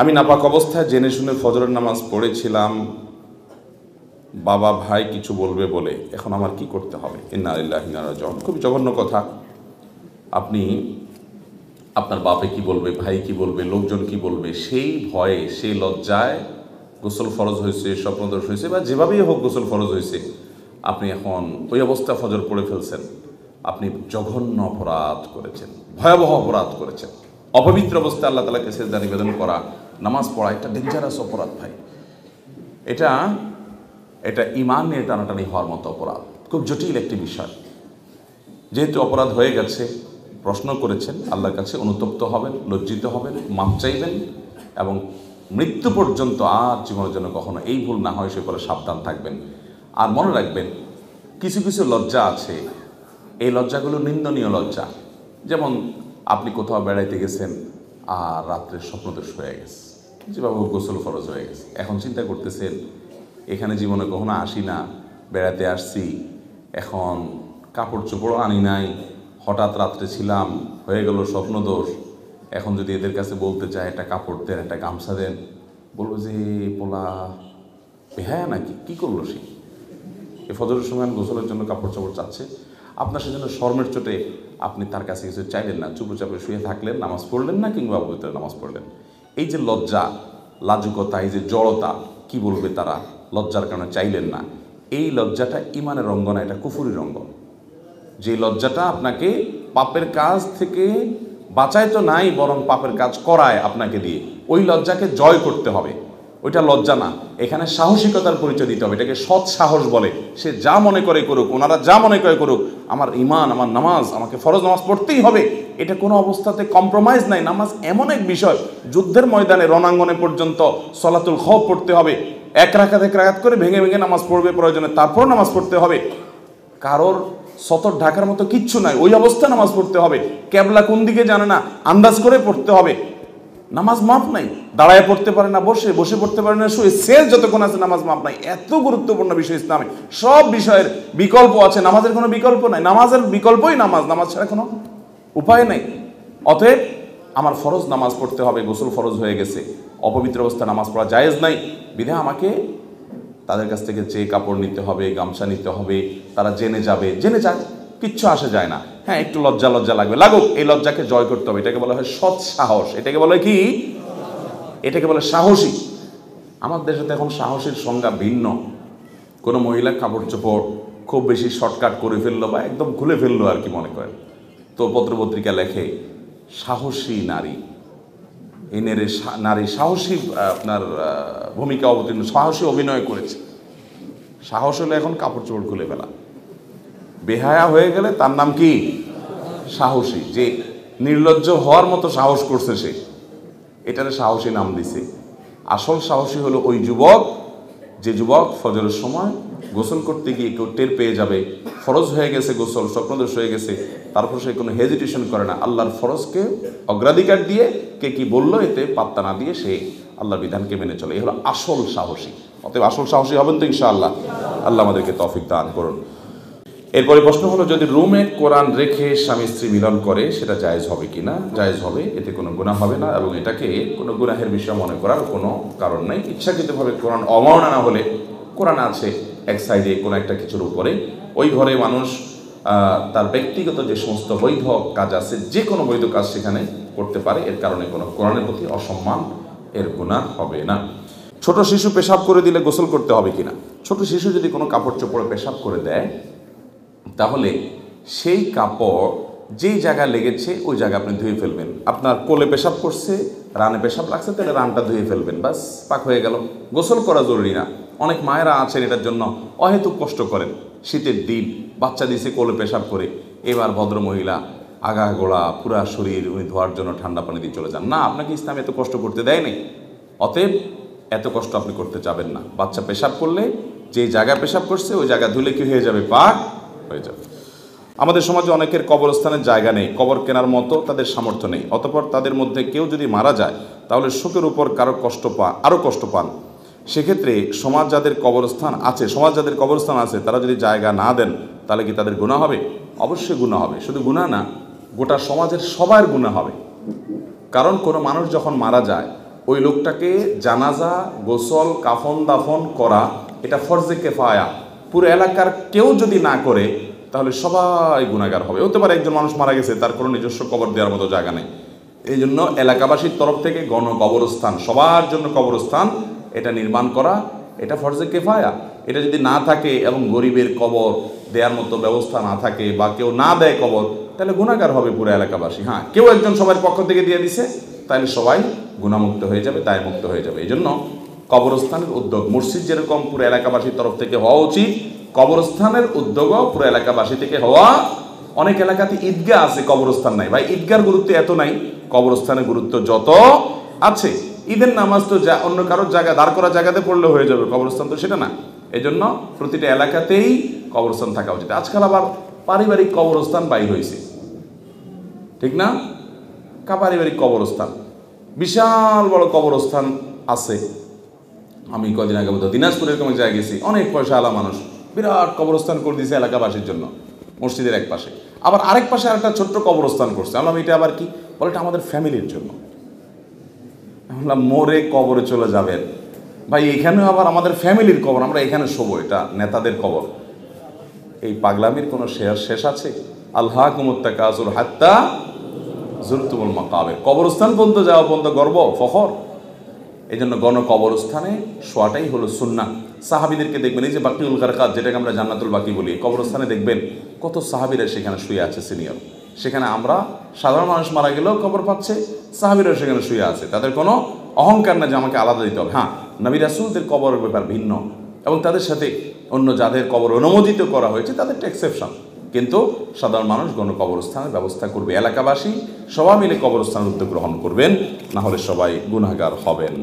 আমি নাপাক অবস্থায় জেনে শুনে ফজরের নামাজ পড়েছিলাম। বাবা ভাই কিছু বলবে বলে। এখন আমার কি করতে হবে? ইন্না জন খুবই জঘন্য কথা। আপনি, আপনার বাপে কি বলবে, ভাই কি বলবে, লোকজন কি বলবে, সেই ভয়ে, সেই লজ্জায় গোসল ফরজ হয়েছে স্বপ্নদোষ হয়েছে, বা যেভাবেই হোক গোসল ফরজ হয়েছে, আপনি এখন ওই অবস্থা ফজর পড়ে ফেলছেন। আপনি জঘন্য অপরাধ করেছেন। ভয়াবহ অপরাধ করেছেন। অপবিত্র অবস্থায় আল্লাহ তালাকে সেজদা নিবেদন করা। নামাজ পড়া, এটা ডেঞ্জারাস অপরাধ ভাই। এটা এটা ইমান নিয়ে টানাটানি হওয়ার মতো অপরাধ। খুব জটিল একটি বিষয়। যেহেতু অপরাধ হয়ে গেছে, প্রশ্ন করেছেন, আল্লাহর কাছে অনুতপ্ত হবেন, লজ্জিত হবেন, মাপ চাইবেন এবং মৃত্যু পর্যন্ত আর জীবনের জন্য কখনো এই ভুল না হয়, সে করে সাবধান থাকবেন। আর মনে রাখবেন, কিছু কিছু লজ্জা আছে। এই লজ্জাগুলো নিন্দনীয় লজ্জা। যেমন আপনি কোথাও বেড়াইতে গেছেন আর রাত্রে স্বপ্নদোষ হয়ে গেছে। যেভাবে গোসল ফরজ হয়ে গেছে। এখন চিন্তা করতেছেন, এখানে জীবনে কখনো আসি না, বেড়াতে আসছি, এখন কাপড় চোপড়ও আনি নাই, হঠাৎ রাত্রে ছিলাম, হয়ে গেল স্বপ্নদোষ এখন যদি এদের কাছে বলতে চায় একটা কাপড় দেন, একটা গামছা দেন, বলব যে, পোলা হ্যাঁ নাকি? কি করল সে? এ ফজরের সময় গোসলের জন্য কাপড় চাপড় চাচ্ছে। আপনার সেজন্য শর্মের চোটে আপনি তার কাছে কিছু চাইলেন না, চুপচাপে শুয়ে থাকলেন, নামাজ পড়লেন না কিংবা পবিত্র নামাজ পড়লেন? এই যে লজ্জা, লাজুকতা, এই যে জড়তা, কি বলবে তারা? লজ্জার কারণে চাইলেন না। এই লজ্জাটা ইমানের রঙ্গ না, এটা কুফুরি রঙ্গ। যে লজ্জাটা আপনাকে পাপের কাজ থেকে বাঁচায় তো নাই, বরং পাপের কাজ করায় আপনাকে দিয়ে, ওই লজ্জাকে জয় করতে হবে। ওইটা লজ্জা না। এখানে সাহসিকতার পরিচয় দিতে হবে। এটাকে সৎ সাহস বলে। সে যা মনে করে করুক, ওনারা যা মনে করে করুক, আমার ইমান আমার নামাজ, আমাকে ফরজ নামাজ পড়তেই হবে। এটা কোনো অবস্থাতে কম্প্রোমাইজ নাই। নামাজ এমন এক বিষয়, যুদ্ধের ময়দানে রণাঙ্গনে পর্যন্ত সলাতুল খব পড়তে হবে। এক রাখাত এক রাখাত করে ভেঙে ভেঙে নামাজ পড়বে প্রয়োজনে তারপর নামাজ পড়তে হবে। কারোর সতর ঢাকার মতো কিচ্ছু নাই। ওই অবস্থা নামাজ পড়তে হবে। ক্যাবলা কোন দিকে জানে না, আন্দাজ করে পড়তে হবে। নামাজ মাপ নাই, দাঁড়ায় পড়তে পারে না, বসে বসে পড়তে পারে না, শুয়ে শেষ যতক্ষণ আছে নামাজ মাপ নাই। এত গুরুত্বপূর্ণ বিষয় ইসলামে। সব বিষয়ের বিকল্প আছে, নামাজের কোনো বিকল্প নাই। নামাজের বিকল্পই নামাজ নামাজ ছাড়া কোনো উপায় নেই। অতএব আমার ফরজ নামাজ পড়তে হবে, গোসল ফরজ হয়ে গেছে। অপবিত্র অবস্থা নামাজ পড়া জায়েজ নাই। বিধে আমাকে তাদের কাছ থেকে চেয়ে কাপড় নিতে হবে, গামছা নিতে হবে, তারা জেনে যাবে। জেনে যাক। কিচ্ছু আসে যায় না। হ্যাঁ একটু লজ্জা লজ্জা লাগবে। লাগুক, এই লজ্জাকে জয় করতে হবে। এটাকে বলা হয় সৎ সাহস। এটাকে বলা হয় কি? এটাকে বলে সাহসী। আমার দেশে তো এখন সাহসের সংজ্ঞা ভিন্ন। কোনো মহিলা কাপড় চোপড় খুব বেশি শর্টকাট করে ফেলল বা একদম খুলে ফেলল আর কি মনে করেন। তো পত্রপত্রিকা লেখে, সাহসী নারী। এই নেড়ে নারী সাহসী আপনার ভূমিকা অবতীর্ণ, সাহসী অভিনয় করেছে। সাহস হলে এখন কাপড় চোপড় খুলে ফেলা। বেহায়া হয়ে গেলে তার নাম কি? সাহসী। যে নির্লজ্জ হওয়ার মতো সাহস করছে সে। এটারে সাহসী নাম দিছে। আসল সাহসী হলো ওই যুবক, যে যুবক ফজরের সময় গোসল করতে গিয়ে কেউ টের পেয়ে যাবে। ফরজ হয়ে গেছে গোসল, স্বপ্নদোষ হয়ে গেছে। তারপর সে কোনো হেজিটেশন করে না। আল্লাহর ফরজকে অগ্রাধিকার দিয়ে কে কি বলল, এতে পাত্তা না দিয়ে সে আল্লাহর বিধানকে মেনে চলে। এই হলো আসল সাহসী। অতএব আসল সাহসী হবেন তো ইনশাআল্লাহ। আল্লাহ আমাদেরকে তফিক দান করুন। এরপরে প্রশ্ন হলো, যদি রুমে কোরআন রেখে স্বামী স্ত্রী মিলন করে, সেটা জায়েজ হবে কি না? জায়েজ হবে, এতে কোনো গুনাহ হবে না এবং এটাকে কোনো গুনাহের বিষয় মনে করার কোনো কারণ নেই। ইচ্ছাকৃতভাবে কোরআন অমাননা হলে, কোরআন আছে এক সাইডে কোনো একটা কিছুর উপরে। ওই ঘরে মানুষ তার ব্যক্তিগত যে সমস্ত বৈধ কাজ আছে, যে কোনো বৈধ কাজ সেখানে করতে পারে। এর কারণে কোনো কোরআনের প্রতি অসম্মান, এর গুনাহ হবে না। ছোট শিশু পেশাব করে দিলে গোসল করতে হবে কিনা ছোট শিশু যদি কোনো কাপড় চোপড়ে পেশাব করে দেয় তাহলে সেই কাপড় যেই জায়গায় লেগেছে, ওই জায়গা আপনি ধুয়ে ফেলবেন। আপনার কোলে পেশাব করছে, রানে পেশাব লাগছে, তাহলে রানটা ধুয়ে ফেলবেন। বাস, পাক হয়ে গেল। গোসল করা জরুরি না। অনেক মায়েরা আছেন এটার জন্য অহেতুক কষ্ট করেন। শীতের দিন বাচ্চা দিছে কোলে পেশাব করে। এবার ভদ্র মহিলা আগা গোড়া পুরা শরীর উনি ধোয়ার জন্য ঠান্ডা পানি দিয়ে চলে যান। না, আপনাকে ইসলাম এত কষ্ট করতে দেয়নি অতএব এত কষ্ট আপনি করতে যাবেন না। বাচ্চা পেশাব করলে যে জায়গায় পেশাব করছে, ওই জায়গা ধুলে কি হয়ে যাবে? পাক হয়ে যাবে। আমাদের সমাজে অনেকের কবরস্থানের জায়গা নেই, কবর কেনার মতো তাদের সামর্থ্য নেই। অতপর তাদের মধ্যে কেউ যদি মারা যায়, তাহলে শোকের উপর কারও কষ্ট পা আরও কষ্ট পান। সেক্ষেত্রে সমাজ যাদের কবরস্থান আছে, সমাজ যাদের কবরস্থান আছে, তারা যদি জায়গা না দেন, তাহলে কি তাদের গুণা হবে? অবশ্যই গুণা হবে। শুধু গুণা না, গোটা সমাজের সবার গুণা হবে। কারণ কোনো মানুষ যখন মারা যায়, ওই লোকটাকে জানাজা, গোসল কাফন দাফন করা, এটা ফরজে কেফায়া। পুরো এলাকার কেউ যদি না করে, তাহলে সবাই গুণাগার হবে। হতে পারে একজন মানুষ মারা গেছে, তার কোনো নিজস্ব কবর দেওয়ার মতো জায়গা নেই। এই জন্য এলাকাবাসীর তরফ থেকে গণ কবরস্থান সবার জন্য কবরস্থান, এটা নির্মাণ করা, এটা ফরজে কেফায়া। এটা যদি না থাকে এবং গরিবের কবর দেওয়ার মতো ব্যবস্থা না থাকে বা কেউ না দেয় কবর, তাহলে গুণাগার হবে পুরো এলাকাবাসী। হ্যাঁ কেউ একজন সবার পক্ষ থেকে দিয়ে দিছে, তাহলে সবাই গুণামুক্ত হয়ে যাবে, দায়মুক্ত হয়ে যাবে। এই জন্য কবরস্থানের উদ্যোগ। মসজিদ যেরকম পুরো এলাকাবাসীর তরফ থেকে হওয়া উচিত, কবরস্থানের উদ্যোগও পুরো এলাকাবাসী থেকে হওয়া। অনেক এলাকাতে ঈদগাহ আছে, কবরস্থান নাই। ভাই ঈদগার গুরুত্ব এত নাই। কবরস্থানের গুরুত্ব যত আছে। ঈদের নামাজ তো যা, অন্য কারোর জায়গা, দাঁড় করা জায়গাতে পড়লে হয়ে যাবে। কবরস্থান তো সেটা না। এই জন্য প্রতিটা এলাকাতেই কবরস্থান থাকা উচিত। আজকাল আবার পারিবারিক কবরস্থান বাইর হয়েছে ঠিক না? পারিবারিক কবরস্থান। বিশাল বড় কবরস্থান আছে। আমি কদিন আগে বলতো দিনাজপুরের কোনো জায়গায় গেছি। অনেক পয়সা আলা মানুষ। বিরাট কবরস্থান করে দিয়েছে এলাকাবাসীর জন্য, মসজিদের এক পাশে। আবার আরেক পাশে আরেকটা ছোট্ট কবরস্থান করছে। আমি বললাম এটা আবার কি? বলে, এটা আমাদের ফ্যামিলির জন্য। আমি বললাম মোরে কবরে চলে যাবেন। ভাই এখানেও আবার আমাদের ফ্যামিলির কবর। আমরা এখানে শোবো, এটা নেতাদের কবর। এই পাগলামির কোনো শেষ শেষ আছে? আল্লাহ কুমত্তা কাজুল হাত্তা জুরতুমুল মাকাবে। কবরস্থান পর্যন্ত যাওয়া পর্যন্ত গর্ব, ফখর। এই জন্য গণকবরস্থানে শোয়াটাই হলো সুন্না। সাহাবিদেরকে দেখবেন, এই যে বাকিউল কারকাত যেটাকে আমরা জান্নাতুল বাকি বলি কবরস্থানে দেখবেন কত সাহাবিরা সেখানে শুয়ে আছে, সিনিয়র। সেখানে আমরা সাধারণ মানুষ মারা গেলেও খবর পাচ্ছে সাহাবিরা সেখানে শুয়ে আছে। তাদের কোনো অহংকার না যে আমাকে আলাদা দিতে হবে। হ্যাঁ নবী রাসুলদের কবরের ব্যাপার ভিন্ন এবং তাদের সাথে অন্য যাদের কবর অনুমোদিত করা হয়েছে, তাদের এক্সেপশন কিন্তু সাধারণ মানুষ গণ কবরস্থানের ব্যবস্থা করবে। এলাকাবাসী সবাই মিলে কবরস্থানের উদ্যোগ গ্রহণ করবেন না হলে সবাই গুণাগার হবেন।